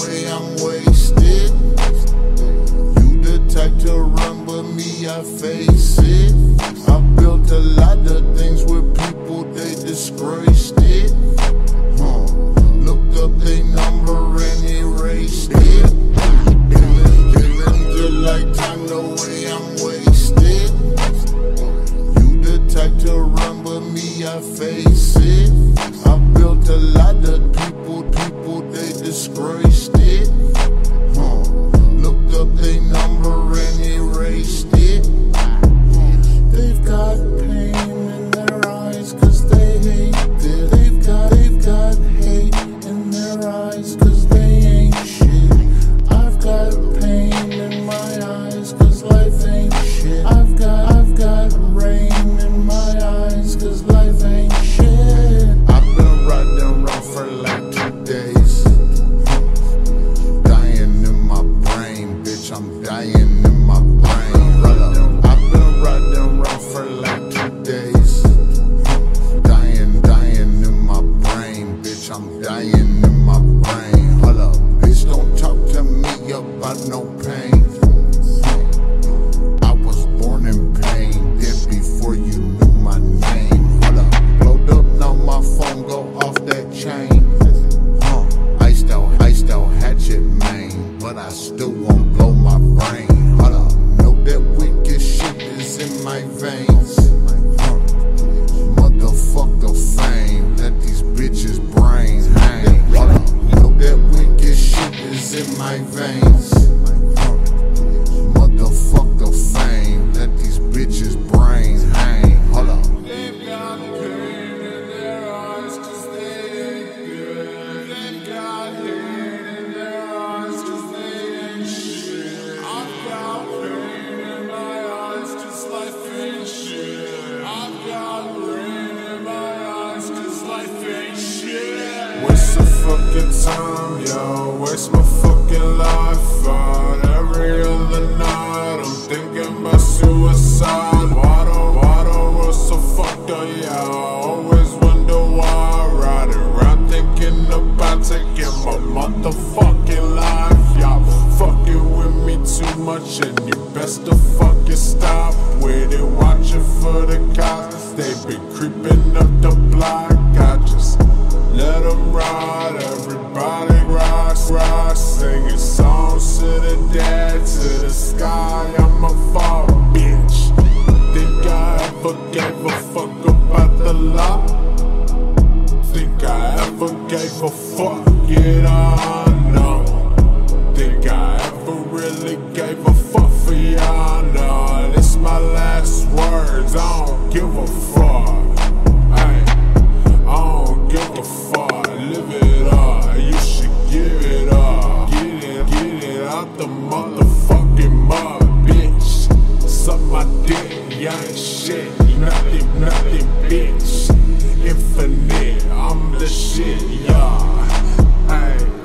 way I'm wasted. You the type to run, but me, I face it. I built a lot of things with people, they disgraced it. Huh. Looked up their number and erased it. Feeling, feeling just like time, the way I'm wasted. You the type to run, but me, I face it. I built a lot of people, people, they disgraced it. Huh. Looked up their number and erased it. They've got pain in their eyes cause they hate it. They've got, they've got hate in their eyes cause they ain't shit. I've got pain in my eyes cause life ain't shit. I've man. But I still won't blow my brain. Hold up. Know that wicked shit is in my veins. Motherfucker fame. Let these bitches' brains hang. Hold up. Know that wicked shit is in my veins. Fucking time, yo. Waste my fucking life out. Every other night, I'm thinking about suicide. Water, water was so fucked up, yeah. Always wonder why. Riding around thinking about taking my motherfucking life, y'all. Fucking with me too much, and you best to fucking stop with it. Watching for the cops, they been creeping up the block. I just let them ride, everybody rock, rock, singing songs to the dead, to the sky. I'm a fall, bitch. Think I ever gave a fuck about the law? Think I ever gave a fuck? Yeah, I know. Think I ever really gave a fuck for y'all? No, this my last words. I don't give a fuck. the motherfucking mob, bitch. Suck my dick, young shit, nothing, nothing, bitch. Infinite, I'm the shit, y'all. Yeah. Hey.